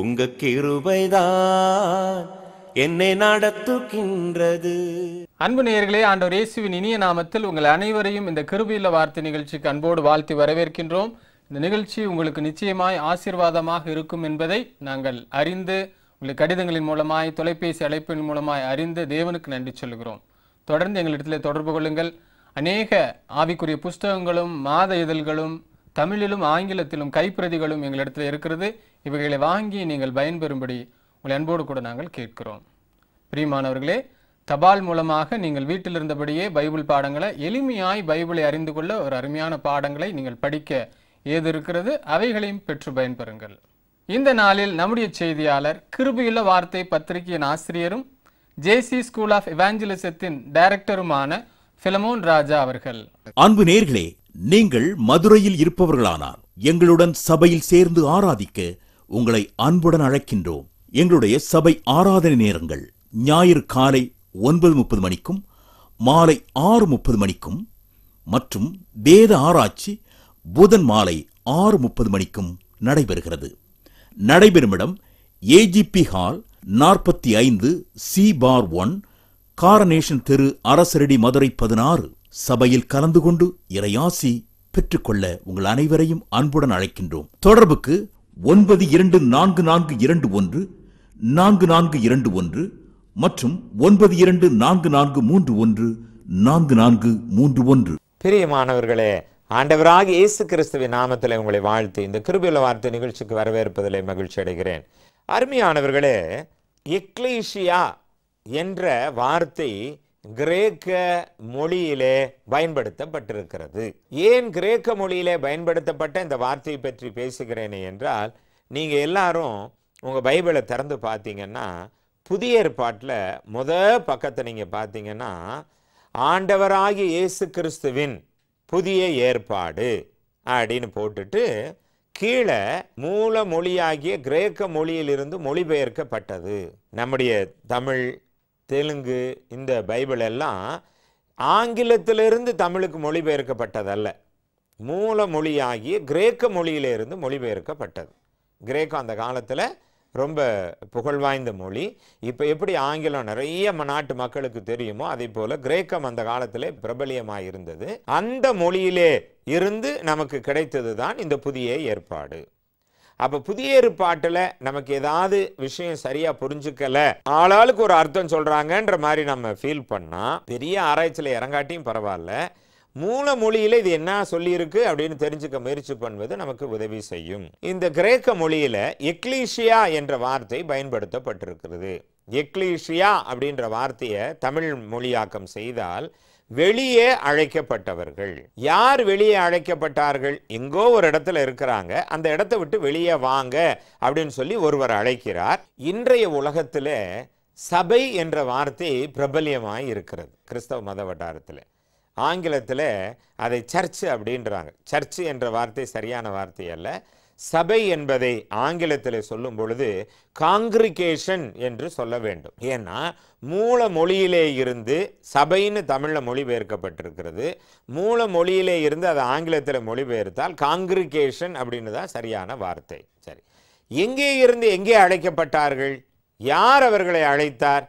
உங்க கிருபைதான் என்னை நடத்துகின்றது. அன்பு நேயர்களே ஆண்டவர் இயேசுவின் இனிய நாமத்தில் உங்கள் அனைவரையும் இந்த கிருபையுள்ள வார்த்தை நிகழ்ச்சிக்கு அன்போடு வாழ்த்தி வரவேற்கின்றோம். இந்த நிகழ்ச்சி உங்களுக்கு நிச்சயமாய் ஆசீர்வாதமாக இருக்கும் என்பதை நாங்கள் அறிந்து உங்களை கடிதங்களின் மூலமாய் தொலைபேசி அழைப்பின் மூலமாய் அறிந்து தேவனுக்கு நன்றி சொல்கிறோம் தொடர்ந்து எங்களிடத்தில் தொடர்பு கொள்ளுங்கள். அநேக ஆவிக்குரிய புஸ்தகங்களும் மாத இதழ்களும் தமிழிலும் ஆங்கிலத்திலும் கைப்பிரதிகளும் எங்களிடத்தில் இருக்கிறது. இவைகளை வாங்கி நீங்கள் பயன்பெறும்படி உங்கள் அன்போடு கூட நாங்கள் கேட்கிறோம். பிரியமானவர்களே தபால் மூலமாக நீங்கள் வீட்டில் இருந்தபடியே பைபிள் பாடங்களை எளிமையாய் பைபிளை அறிந்து கொள்ள ஒரு அருமையான பாடங்களை நீங்கள் படிக்க ஏது இருக்கிறது அவைகளையும் பெற்று பயன்பெறுங்கள். இந்த நாளில் நம்முடைய செய்தியாளர் கிருபியுள்ள வார்த்தை பத்திரிகையின் ஆசிரியரும் ஜேசி ஸ்கூல் ஆஃப் இவாஞ்சலிசத்தின் டைரக்டருமான பிலமோன் ராஜா அவர்கள். அன்பு நேர்களே நீங்கள் மதுரையில் இருப்பவர்களானார் எங்களுடன் சபையில் சேர்ந்து ஆராதிக்க உங்களை அன்புடன் அழைக்கின்றோம். எங்களுடைய சபை ஆராதனை நேரங்கள் ஞாயிறு காலை ஒன்பது முப்பது மணிக்கும் மாலை ஆறு முப்பது மணிக்கும் மற்றும் வேத ஆராய்ச்சி புதன் மாலை ஆறு முப்பது மணிக்கும் நடைபெறுகிறது. நடைபெறும் இடம் ஏஜிபி ஹால் நாற்பத்தி ஐந்து சி பார் ஒன் காரனேஷன் தெரு அரசரடி மதுரை பதினாறு சபையில் கலந்து கொண்டு இறையாசி பெற்றுக்கொள்ள உங்கள் அனைவரையும் அன்புடன் அழைக்கின்றோம். தொடர்புக்கு ஒன்பது இரண்டு நான்கு நான்கு இரண்டு ஒன்று நான்கு நான்கு இரண்டு ஒன்று மற்றும் ஒன்பது இரண்டு நான்கு நான்கு மூன்று ஒன்று நான்கு நான்கு மூன்று ஒன்று. பிரியமானவர்களே ஆண்டவராக இயேசு கிறிஸ்துவின் நாமத்தில் உங்களை வாழ்த்து இந்த கிருபில வார்த்தை நிகழ்ச்சிக்கு வரவேற்பதில் மகிழ்ச்சி அடைகிறேன். அருமையானவர்களே எக்லீஷியா என்ற வார்த்தை கிரேக்க மொழியிலே பயன்படுத்தப்பட்டிருக்கிறது. ஏன் கிரேக்க மொழியிலே பயன்படுத்தப்பட்ட இந்த வார்த்தையை பற்றி பேசுகிறேனே என்றால் நீங்கள் எல்லாரும் உங்கள் பைபிளை திறந்து பார்த்தீங்கன்னா புதிய ஏற்பாட்டில் முத பக்கத்தை நீங்கள் பார்த்தீங்கன்னா ஆண்டவராகிய இயேசு கிறிஸ்துவின் புதிய ஏற்பாடு அப்படின்னு போட்டுட்டு கீழே மூல மொழியாகிய கிரேக்க மொழியிலிருந்து மொழிபெயர்க்கப்பட்டது. நம்முடைய தமிழ் தெலுங்கு இந்த பைபிள் எல்லாம் ஆங்கிலத்திலிருந்து தமிழுக்கு மொழிபெயர்க்கப்பட்டதல்ல. மூல மொழியாகிய கிரேக்க மொழியிலிருந்து மொழிபெயர்க்கப்பட்டது. கிரேக்கம் அந்த காலத்தில் ரொம்ப புகழ்வாய்ந்த மொழி. இப்போ எப்படி ஆங்கிலம் நிறைய ம- நாட்டு மக்களுக்கு தெரியுமோ அதே போல் கிரேக்கம் அந்த காலத்தில் பிரபலியமாக இருந்தது. அந்த மொழியிலே இருந்து நமக்கு கிடைத்தது தான் இந்த புதிய ஏற்பாடு. அப்போ புதிய ஏற்பாட்டில் நமக்கு ஏதாவது விஷயம் சரியா புரிஞ்சுக்கல. ஆளாளுக்கு ஒரு அர்த்தம் சொல்கிறாங்கன்ற மாதிரி நம்ம ஃபீல் பண்ணால் பெரிய ஆராய்ச்சியில் இறங்காட்டியும் பரவாயில்ல. மூல மொழியில் இது என்ன சொல்லியிருக்கு அப்படின்னு தெரிஞ்சுக்க முயற்சி பண்ணுவது நமக்கு உதவி செய்யும். இந்த கிரேக்க மொழியில் எக்லீஷியா என்ற வார்த்தை பயன்படுத்தப்பட்டிருக்கிறது. எக்லீஷியா அப்படின்ற வார்த்தையை தமிழ் மொழியாக்கம் செய்தால் வெளியே அழைக்கப்பட்டவர்கள். யார் வெளியே அழைக்கப்பட்டார்கள்? எங்கோ ஒரு இடத்துல இருக்கிறாங்க. அந்த இடத்தை விட்டு வெளியே வாங்க அப்படின்னு சொல்லி ஒருவர் அழைக்கிறார். இன்றைய உலகத்தில் சபை என்ற வார்த்தை பிரபல்யமாய் இருக்கிறது. கிறிஸ்தவ மத வட்டாரத்தில். ஆங்கிலத்தில் அதை சர்ச்சு அப்படின்றாங்க. சர்ச்சு என்ற வார்த்தை சரியான வார்த்தை அல்ல. சபை என்பதை ஆங்கிலத்தில் சொல்லும் பொழுது காங்கிரிகேஷன் என்று சொல்ல வேண்டும். ஏன்னா மூல மொழியிலே இருந்து சபைன்னு தமிழில் மொழிபெயர்க்கப்பட்டிருக்கிறது. மூல மொழியிலே இருந்து அதை ஆங்கிலத்தில் மொழிபெயர்த்தால் காங்கிரிகேஷன் அப்படின்னு தான் சரியான வார்த்தை. சரி. எங்கே இருந்து எங்கே அழைக்கப்பட்டார்கள்? யார் அவர்களை அழைத்தார்?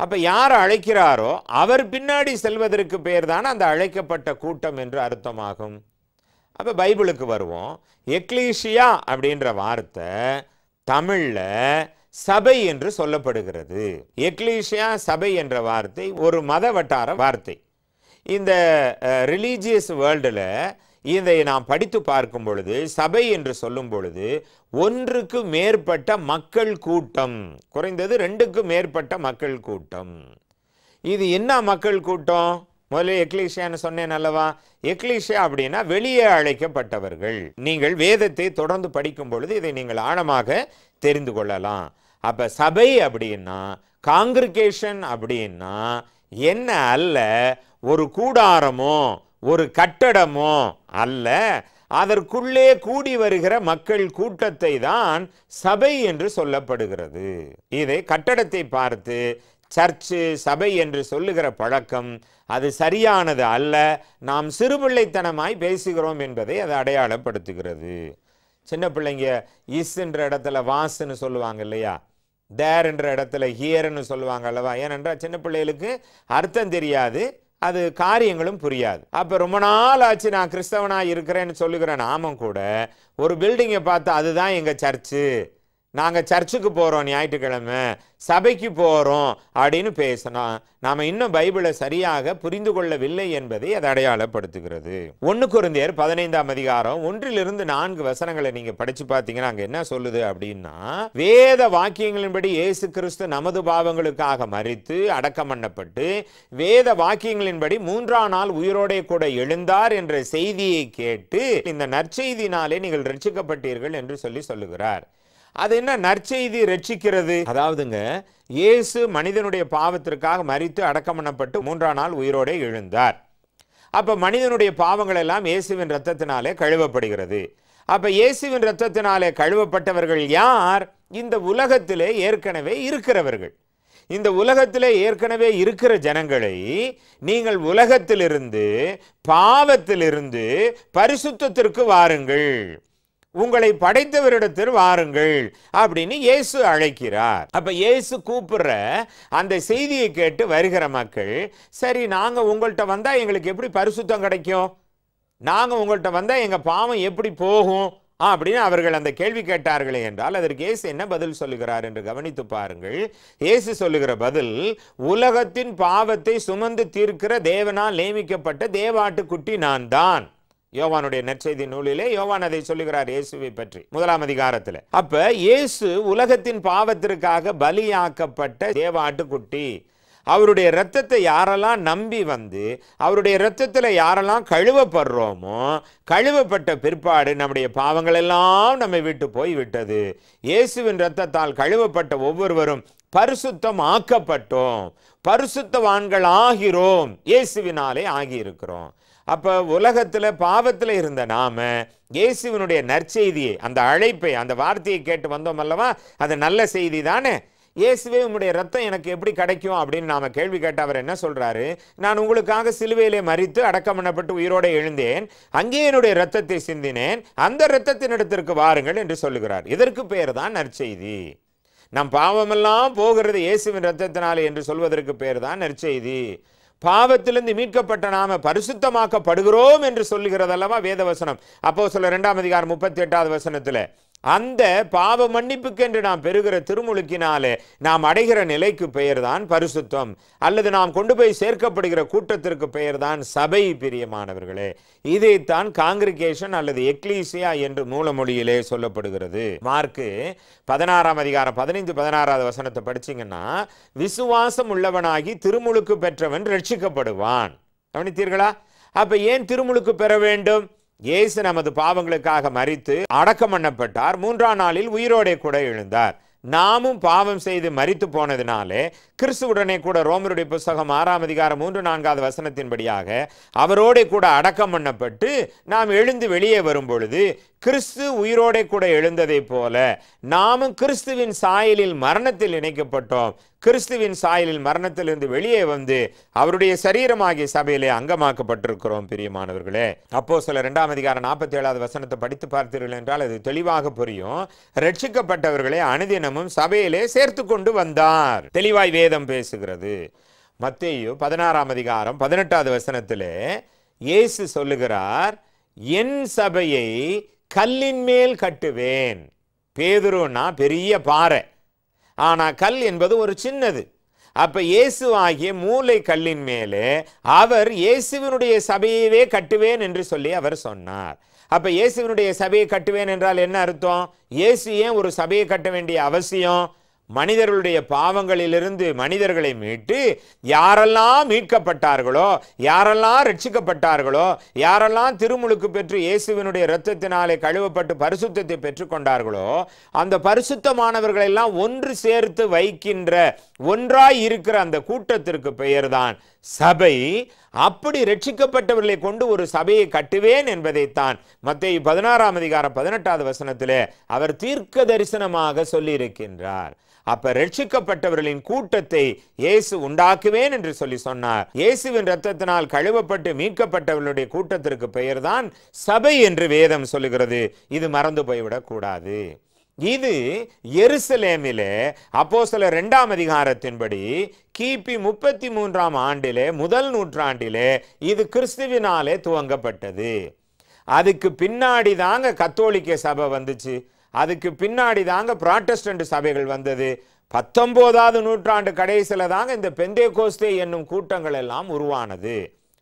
அப்போ யார் அழைக்கிறாரோ அவர் பின்னாடி செல்வதற்கு பேர் தான் அந்த அழைக்கப்பட்ட கூட்டம் என்று அர்த்தமாகும். அப்போ பைபிளுக்கு வருவோம். எக்லீஷியா அப்படின்ற வார்த்தை தமிழில் சபை என்று சொல்லப்படுகிறது. எக்லீஷியா சபை என்ற வார்த்தை ஒரு மத வட்டார வார்த்தை. இந்த ரிலீஜியஸ் வேர்ல்டில் இதை நாம் படித்து பார்க்கும் பொழுது சபை என்று சொல்லும் பொழுது ஒன்றுக்கு மேற்பட்ட மக்கள் கூட்டம் குறைந்தது ரெண்டுக்கு மேற்பட்ட மக்கள் கூட்டம். இது என்ன மக்கள் கூட்டம்? முதல்ல எக்லீஷியான்னு சொன்னேன் அல்லவா? எக்லீஷியா அப்படின்னா வெளியே அழைக்கப்பட்டவர்கள். நீங்கள் வேதத்தை தொடர்ந்து படிக்கும் பொழுது இதை நீங்கள் ஆழமாக தெரிந்து கொள்ளலாம். அப்ப சபை அப்படின்னா காங்கிரிகேஷன் அப்படின்னா என்ன அல்ல? ஒரு கூடாரமோ ஒரு கட்டடமோ அல்ல. அதற்குள்ளே கூடி வருகிற மக்கள் கூட்டத்தை தான் சபை என்று சொல்லப்படுகிறது. இதை கட்டடத்தை பார்த்து சர்ச்சு சபை என்று சொல்லுகிற பழக்கம் அது சரியானது அல்ல. நாம் சிறுபிள்ளைத்தனமாய் பேசுகிறோம் என்பதை அது அடையாளப்படுத்துகிறது. சின்ன பிள்ளைங்க இஸ் என்ற இடத்துல வாஸ்ன்னு சொல்லுவாங்க இல்லையா? தேர் என்ற இடத்துல ஹியர்னு சொல்லுவாங்க அல்லவா? ஏனென்றால் சின்ன பிள்ளைகளுக்கு அர்த்தம் தெரியாது அது காரியங்களும் புரியாது. அப்போ ரொம்ப நாள் ஆச்சு நான் கிறிஸ்தவனாக இருக்கிறேன்னு சொல்லுகிற நாமும் கூட ஒரு பில்டிங்கை பார்த்து அதுதான் எங்கள் சர்ச்சு. நாங்கள் சர்ச்சுக்கு போகிறோம் ஞாயிற்றுக்கிழமை. சபைக்கு போகிறோம் அப்படின்னு பேசணும் நாம் இன்னும் பைபிளை சரியாக புரிந்து கொள்ளவில்லை என்பதை அது அடையாளப்படுத்துகிறது. ஒன்று குருந்தியர் பதினைந்தாம் அதிகாரம் ஒன்றிலிருந்து நான்கு வசனங்களை நீங்கள் படித்து பார்த்தீங்கன்னா அங்கே என்ன சொல்லுது அப்படின்னா வேத வாக்கியங்களின்படி இயேசு கிறிஸ்து நமது பாவங்களுக்காக மறித்து அடக்கம் பண்ணப்பட்டு வேத வாக்கியங்களின்படி மூன்றாம் நாள் உயிரோடே கூட எழுந்தார் என்ற செய்தியை கேட்டு இந்த நற்செய்தினாலே நீங்கள் ரட்சிக்கப்பட்டீர்கள் என்று சொல்லி சொல்லுகிறார். அது என்ன நற்செய்தி ரட்சிக்கிறது? அதாவதுங்க இயேசு மனிதனுடைய பாவத்திற்காக மறித்து அடக்கம் பண்ணப்பட்டு மூன்றாம் நாள் உயிரோடே எழுந்தார். அப்போ மனிதனுடைய பாவங்கள் எல்லாம் இயேசுவின் ரத்தத்தினாலே கழுவப்படுகிறது. அப்போ இயேசுவின் ரத்தத்தினாலே கழுவப்பட்டவர்கள் யார்? இந்த உலகத்திலே ஏற்கனவே இருக்கிறவர்கள். இந்த உலகத்திலே ஏற்கனவே இருக்கிற ஜனங்களை நீங்கள் உலகத்திலிருந்து பாவத்திலிருந்து பரிசுத்தத்திற்கு வாருங்கள். உங்களை படைத்தவரிடத்தில் வாருங்கள் அப்படின்னு இயேசு அழைக்கிறார். அப்ப இயேசு கூப்பிடுற அந்த செய்தியை கேட்டு வருகிற மக்கள் சரி நாங்க உங்கள்கிட்ட வந்தா எங்களுக்கு எப்படி பரிசுத்தம் கிடைக்கும்? நாங்க உங்கள்கிட்ட வந்தா எங்க பாவம் எப்படி போகும்? அப்படின்னு அவர்கள் அந்த கேள்வி கேட்டார்களே என்றால் அதற்கு இயேசு என்ன பதில் சொல்லுகிறார் என்று கவனித்து பாருங்கள். இயேசு சொல்லுகிற பதில் உலகத்தின் பாவத்தை சுமந்து தீர்க்கிற தேவனால் நியமிக்கப்பட்ட தேவாட்டுக்குட்டி நான் தான் யோவானுடைய நற்செய்தி நூலிலே யோவான் அதை சொல்லுகிறார் இயேசுவை பற்றி முதலாம் அதிகாரத்தில். அப்ப இயேசு உலகத்தின் பாவத்திற்காக பலியாக்கப்பட்ட தேவ ஆட்டுக்குட்டி அவருடைய இரத்தத்தை யாரெல்லாம் நம்பி வந்து அவருடைய இரத்தத்தில் யாரெல்லாம் கழுவப்படுறோமோ கழுவப்பட்ட பிற்பாடு நம்முடைய பாவங்கள் எல்லாம் நம்மை விட்டு போய் விட்டது இயேசுவின் இரத்தத்தால் கழுவப்பட்ட ஒவ்வொருவரும் பரிசுத்தம் ஆக்கப்பட்டோம் பரிசுத்தவான்கள் ஆகிறோம் இயேசுவினாலே ஆகியிருக்கிறோம். அப்போ உலகத்தில் பாவத்தில் இருந்த நாம இயேசுவினுடைய நற்செய்தியை அந்த அழைப்பை அந்த வார்த்தையை கேட்டு வந்தோம் அல்லவா? அது நல்ல செய்தி தானே? இயேசுவே உம்முடைய ரத்தம் எனக்கு எப்படி கிடைக்கும் அப்படின்னு நாம் கேள்வி கேட்ட அவர் என்ன சொல்கிறாரு நான் உங்களுக்காக சிலுவையிலே மறித்து அடக்கம் பண்ணப்பட்டு உயிரோடு எழுந்தேன். அங்கே என்னுடைய ரத்தத்தை சிந்தினேன். அந்த இரத்தத்தினிடத்திற்கு வாருங்கள் என்று சொல்லுகிறார். இதற்கு பெயர் தான் நற்செய்தி. நம் பாவமெல்லாம் போகிறது இயேசுவின் ரத்தத்தினாலே என்று சொல்வதற்கு பேர் தான் நற்செய்தி. பாவத்திலிருந்து மீட்கப்பட்ட நாம பரிசுத்தமாக்கப்படுகிறோம் என்று சொல்லுகிறது அல்லவா வேதவசனம். அப்போ சொல்ல இரண்டாம் அதிகாரம் முப்பத்தி எட்டாவது வசனத்தில். அந்த பாவ மன்னிப்புக்கென்று நாம் பெறுகிற திருமுழுக்கினாலே நாம் அடைகிற நிலைக்கு பெயர்தான் பரிசுத்தம். அல்லது நாம் கொண்டு போய் சேர்க்கப்படுகிற கூட்டத்திற்கு பெயர்தான் சபை பிரியமானவர்களே. இதைத்தான் காங்கிரிகேஷன் அல்லது எக்லீசியா என்று மூலமொழியிலே சொல்லப்படுகிறது. மார்க்கு பதினாறாம் அதிகாரம் பதினைந்து பதினாறாவது வசனத்தை படிச்சீங்கன்னா விசுவாசம் உள்ளவனாகி திருமுழுக்கு பெற்றவன் ரட்சிக்கப்படுவான். கவனித்தீர்களா? அப்ப ஏன் திருமுழுக்கு பெற வேண்டும்? இயேசு நமது பாவங்களுக்காக மறித்து அடக்கம் பண்ணப்பட்டார். மூன்றாம் நாளில் உயிரோடே கூட எழுந்தார். நாமும் பாவம் செய்து மறித்து போனதினாலே கிறிஸ்துவுடனே கூட ரோமருடைய புஸ்தகம் ஆறாம் அதிகாரம் மூன்று நான்காவது வசனத்தின்படியாக அவரோடே கூட அடக்கம் பண்ணப்பட்டு நாம் எழுந்து வெளியே வரும் பொழுது கிறிஸ்து உயிரோடே கூட எழுந்ததை போல நாமும் கிறிஸ்துவின் சாயலில் மரணத்தில் இணைக்கப்பட்டோம். கிறிஸ்துவின் சாயலில் மரணத்திலிருந்து வெளியே வந்து அவருடைய சரீரமாகிய சபையிலே அங்கமாக்கப்பட்டிருக்கிறோம் பிரியமானவர்களே. அப்போ சில இரண்டாம் அதிகாரம் நாற்பத்தி ஏழாவது வசனத்தை படித்து பார்த்தீர்கள் என்றால் அது தெளிவாக புரியும். ரட்சிக்கப்பட்டவர்களை அனுதினமும் சபையிலே சேர்த்து கொண்டு வந்தார். தெளிவாய் வேதம் பேசுகிறது. மத்தேயு பதினாறாம் அதிகாரம் பதினெட்டாவது வசனத்திலே இயேசு சொல்லுகிறார் என் சபையை கல்லின் மேல் கட்டுவேன். பேதுருன்னா பெரிய பாறை. ஆனால் கல் என்பது ஒரு சின்னது. அப்போ இயேசு ஆகிய மூளை கல்லின் மேலே அவர் இயேசுவினுடைய சபையவே கட்டுவேன் என்று சொல்லி அவர் சொன்னார். அப்போ இயேசுவினுடைய சபையை கட்டுவேன் என்றால் என்ன அர்த்தம்? இயேசு ஏன் ஒரு சபையை கட்ட வேண்டிய அவசியம்? மனிதர்களுடைய பாவங்களிலிருந்து மனிதர்களை மீட்டு யாரெல்லாம் மீட்கப்பட்டார்களோ யாரெல்லாம் ரட்சிக்கப்பட்டார்களோ யாரெல்லாம் திருமுழுக்கு பெற்று இயேசுவினுடைய இரத்தத்தினாலே கழுவப்பட்டு பரிசுத்தத்தை பெற்றுக்கொண்டார்களோ அந்த பரிசுத்தமானவர்களெல்லாம் ஒன்று சேர்த்து வைக்கின்ற ஒன்றாய் இருக்கிற அந்த கூட்டத்திற்கு பெயர்தான் சபை. அப்படி ரட்சிக்கப்பட்டவர்களை கொண்டு ஒரு சபையை கட்டுவேன் என்பதைத்தான் மத்திய பதினாறாம் அதிகாரம் பதினெட்டாவது வசனத்திலே அவர் தீர்க்க தரிசனமாக சொல்லியிருக்கின்றார். அப்ப ரட்சிக்கப்பட்டவர்களின் கூட்டத்தை இயேசு உண்டாக்குவேன் என்று சொல்லி சொன்னார். இயேசுவின் ரத்தத்தினால் கழுவப்பட்டு மீட்கப்பட்டவர்களுடைய கூட்டத்திற்கு பெயர்தான் சபை என்று வேதம் சொல்லுகிறது. இது மறந்து போய்விடக் கூடாது. இது எருசலேமிலே அப்போ சில ரெண்டாம் அதிகாரத்தின்படி கிபி முப்பத்தி மூன்றாம் ஆண்டிலே முதல் நூற்றாண்டிலே இது கிறிஸ்துவினாலே துவங்கப்பட்டது. அதுக்கு பின்னாடி தாங்க கத்தோலிக்க சபை வந்துச்சு. அதுக்கு பின்னாடி தாங்க புராட்டஸ்டன்ட் சபைகள் வந்தது. பத்தொன்பதாவது நூற்றாண்டு கடைசியில் தாங்க இந்த பெந்தே கோஸ்தே என்னும் கூட்டங்கள் எல்லாம் உருவானது.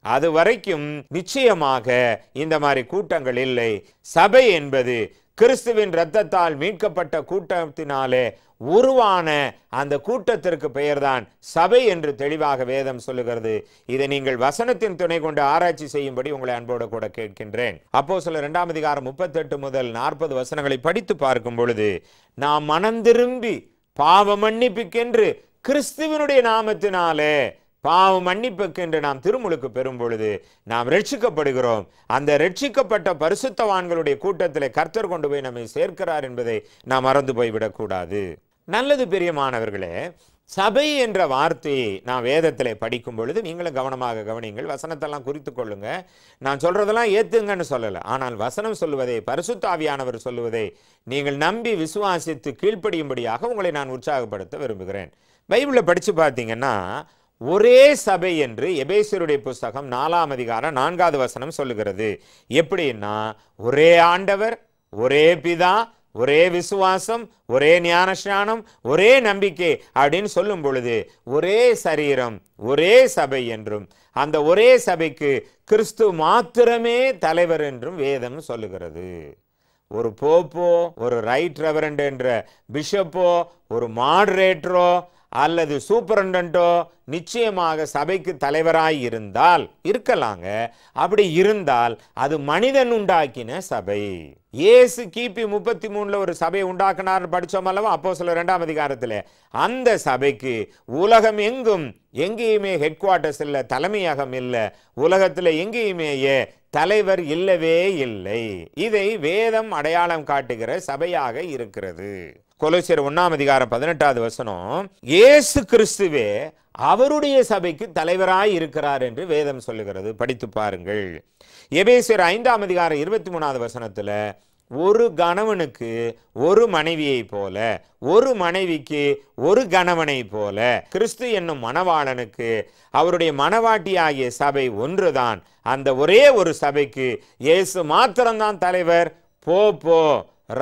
அது வரைக்கும் நிச்சயமாக இந்த மாதிரி கூட்டங்கள் இல்லை. சபை என்பது கிறிஸ்துவின் இரத்தத்தால் மீட்கப்பட்ட கூட்டத்தினாலே உருவான அந்த கூட்டத்திற்கு பெயர்தான் சபை என்று தெளிவாக வேதம் சொல்லுகிறது. இதை நீங்கள் வசனத்தின் துணை கொண்டு ஆராய்ச்சி செய்யும்படி உங்களை அன்போடு கூட கேட்கின்றேன். அப்போ சில இரண்டாம் அதிகாரம் முப்பத்தெட்டு முதல் நாற்பது வசனங்களை படித்து பார்க்கும் பொழுது நாம் மனம் திரும்பி பாவ மன்னிப்புக்கென்று கிறிஸ்துவினுடைய நாமத்தினாலே பாவ மன்னிப்புக்கென்று நாம் திருமுழுக்கு பெறும் பொழுது நாம் ரட்சிக்கப்படுகிறோம். அந்த ரட்சிக்கப்பட்ட பரிசுத்தவான்களுடைய கூட்டத்தில் கர்த்தர் கொண்டு போய் நம்மை சேர்க்கிறார் என்பதை நாம் மறந்து போய்விடக்கூடாது. நல்லது பிரியமானவர்களே சபை என்ற வார்த்தையை நான் வேதத்தில் படிக்கும் பொழுது நீங்களும் கவனமாக கவனிங்கள் வசனத்தெல்லாம் குறித்து கொள்ளுங்க. நான் சொல்றதெல்லாம் ஏத்துங்கன்னு சொல்லலை. ஆனால் வசனம் சொல்லுவதை பரிசுத்தாவியானவர் சொல்லுவதை நீங்கள் நம்பி விசுவாசித்து கீழ்ப்படியும்படியாக உங்களை நான் உற்சாகப்படுத்த விரும்புகிறேன். பைபிளில் படித்து பார்த்தீங்கன்னா ஒரே சபை என்று எபேசியருடைய புஸ்தகம் நாலாம் அதிகாரம் நான்காவது வசனம் சொல்லுகிறது. எப்படின்னா ஒரே ஆண்டவர் ஒரே பிதா ஒரே விசுவாசம் ஒரே ஞானஸ்நானம் ஒரே நம்பிக்கை அப்படின்னு சொல்லும் பொழுது ஒரே சரீரம் ஒரே சபை என்றும் அந்த ஒரே சபைக்கு கிறிஸ்து மாத்திரமே தலைவர் என்றும் வேதம் சொல்லுகிறது. ஒரு போப்போ ஒரு ரைட் ரெவரண்ட் என்ற பிஷப்போ ஒரு மாடரேட்டரோ அல்லது சூப்பரண்டோ நிச்சயமாக சபைக்கு தலைவராய் இருந்தால் இருக்கலாங்க. அப்படி இருந்தால் அது மனிதன் உண்டாக்கின சபை. ஏசு கிபி முப்பத்தி மூணுல ஒரு சபையை உண்டாக்கினார்னு படிச்சோம் அல்லவா? அப்போ சில ரெண்டாம் அதிகாரத்தில். அந்த சபைக்கு உலகம் எங்கும் எங்கேயுமே ஹெட் குவார்ட்டர்ஸ் இல்லை தலைமையகம் இல்லை. உலகத்தில் எங்கேயுமேயே தலைவர் இல்லவே இல்லை. இதை வேதம் அடையாளம் காட்டுகிற சபையாக இருக்கிறது. கொலோசியர் ஒன்னாம் அதிகாரம் பதினெட்டாவது வசனம் இயேசு கிறிஸ்துவே அவருடைய சபைக்கு தலைவராய் இருக்கிறார் என்று வேதம் சொல்லுகிறது. படித்து பாருங்கள். எபேசியர் ஐந்தாம் அதிகாரம் இருபத்தி மூணாவது வசனத்தில் ஒரு கணவனுக்கு ஒரு மனைவியை போல ஒரு மனைவிக்கு ஒரு கணவனை போல கிறிஸ்து என்னும் மணவாளனுக்கு அவருடைய மணவாட்டியாகிய சபை ஒன்றுதான். அந்த ஒரே ஒரு சபைக்கு இயேசு மாத்திரம்தான் தலைவர். போ போ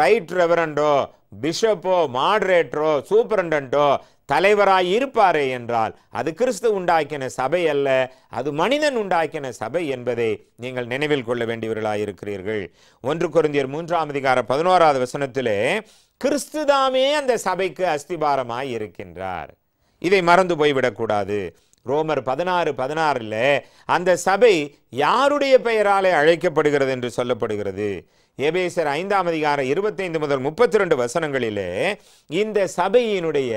ரைட் ரெவரண்டோ பிஷப்போ மாடரேட்டரோ சூப்பரண்டோ தலைவராய் இருப்பாரே என்றால் அது கிறிஸ்து உண்டாக்கின சபை அல்ல அது மனிதன் உண்டாக்கின சபை என்பதை நீங்கள் நினைவில் கொள்ள வேண்டியவர்களாக இருக்கிறீர்கள். ஒன்று குருந்தியர் மூன்றாம் அதிகார பதினோராவது வசனத்திலே கிறிஸ்துதாமே அந்த சபைக்கு அஸ்திபாரமாய் இருக்கின்றார். இதை மறந்து போய்விடக்கூடாது ரோமர் பதினாறு பதினாறில் அந்த சபை யாருடைய பெயராலே அழைக்கப்படுகிறது? என்று சொல்லப்படுகிறது. எபேசர் ஐந்தாம் அதிகாரம் இருபத்தைந்து முதல் முப்பத்தி ரெண்டு வசனங்களிலே இந்த சபையினுடைய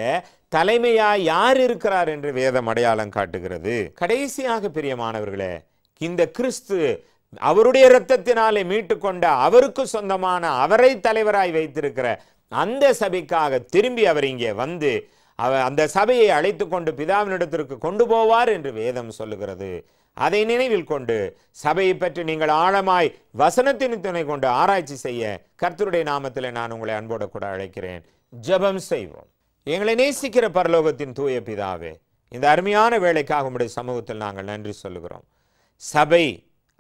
தலைமையாய் யார் இருக்கிறார் என்று வேதம் அடையாளம் காட்டுகிறது. கடைசியாக பிரியமானவர்களே இந்த கிறிஸ்து அவருடைய இரத்தத்தினாலே மீட்டுக்கொண்ட அவருக்கு சொந்தமான அவரை தலைவராய் வைத்திருக்கிற அந்த சபைக்காக திரும்பி அவர் இங்கே வந்து அவர் அந்த சபையை அழைத்து கொண்டு பிதாவினிடத்திற்கு கொண்டு போவார் என்று வேதம் சொல்லுகிறது. அதை நினைவில் கொண்டு சபையை பற்றி நீங்கள் ஆழமாய் வசனத்தின் துணை கொண்டு ஆராய்ச்சி செய்ய கர்த்தருடைய நாமத்தில் நான் உங்களை அன்போட கூட அழைக்கிறேன். ஜெபம் செய்வோம். எங்களை நேசிக்கிற பரலோகத்தின் தூய பிதாவே இந்த அருமையான வேலைக்காக உடைய சமூகத்தில் நாங்கள் நன்றி சொல்லுகிறோம். சபை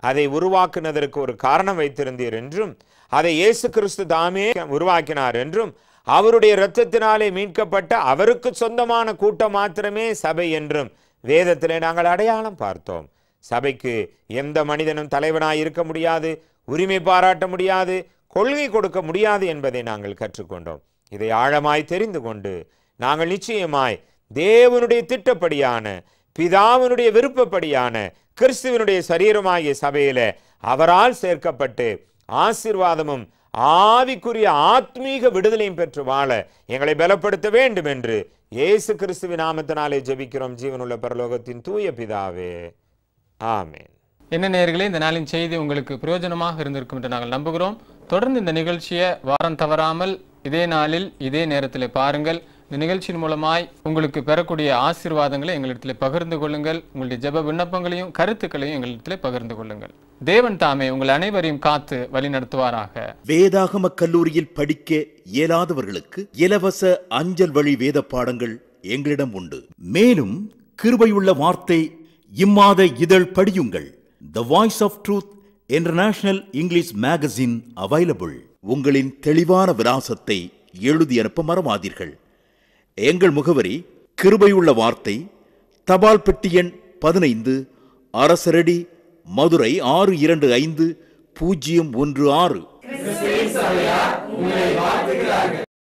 அதை உருவாக்குனதற்கு ஒரு காரணம் வைத்திருந்தீர் என்றும் அதை இயேசு கிறிஸ்து தாமே உருவாக்கினார் என்றும் அவருடைய இரத்தத்தினாலே மீட்கப்பட்ட அவருக்கு சொந்தமான கூட்டம் மாத்திரமே சபை என்றும் வேதத்திலே நாங்கள் அடையாளம் பார்த்தோம். சபைக்கு எந்த மனிதனும் தலைவனாய் இருக்க முடியாது உரிமை பாராட்ட முடியாது கொள்கை கொடுக்க முடியாது என்பதை நாங்கள் கற்றுக்கொண்டோம். இதை ஆழமாய் தெரிந்து கொண்டு நாங்கள் நிச்சயமாய் தேவனுடைய திட்டப்படியான பிதாவினுடைய விருப்பப்படியான கிறிஸ்துவனுடைய சரீரமாகிய சபையில் அவரால் சேர்க்கப்பட்டு ஆசீர்வாதமும் ஆவிக்குரிய ஆத்மீக விடுதலையும் பெற்று வாழ எங்களை பலப்படுத்த வேண்டும் என்று இயேசு கிறிஸ்துவின் நாமத்தினாலே ஜெபிக்கிறோம். ஜீவனுள்ள பரலோகத்தின் தூய பிதாவே. ஆமென். என்ன நேயர்களே இந்த நாளின் செய்தி உங்களுக்கு பிரயோஜனமாக இருந்திருக்கும் என்று நாங்கள் நம்புகிறோம். தொடர்ந்து இந்த நிகழ்ச்சியை வாரம் தவறாமல் இதே நாளில் இதே நேரத்தில் பாருங்கள். இந்த நிகழ்ச்சியின் மூலமாய் உங்களுக்கு பெறக்கூடிய ஆசீர்வாதங்களை எங்களிடத்தில் பகிர்ந்து கொள்ளுங்கள். உங்களுடைய ஜெப விண்ணப்பங்களையும் கருத்துக்களையும் எங்களிடத்தில் பகிர்ந்து கொள்ளுங்கள். தேவன் தாமே உங்கள் அனைவரையும் காத்து வழி நடத்துவாராக. வேதாகம கல்லூரியில் படிக்க இயலாதவர்களுக்கு இலவச அஞ்சல் வழி வேத பாடங்கள் எங்களிடம் உண்டு. மேலும் கிருபையுள்ள வார்த்தை இம்மாத இதழ் படியுங்கள். The Voice of Truth international English magazine available உங்களின் தெளிவான விலாசத்தை எழுதி அனுப்ப மறவாதீர்கள். எங்கள் முகவரி கிருபையுள்ள வார்த்தை தபால் பெட்டி எண் பதினைந்து அரசரடி மதுரை ஆறு இரண்டு ஐந்து பூஜ்ஜியம் ஒன்று ஆறு.